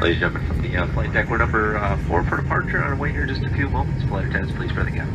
Ladies and gentlemen, from the uh, flight deck, we're number uh, four for departure on our way here just a few moments. Flight attendants, please for the gap.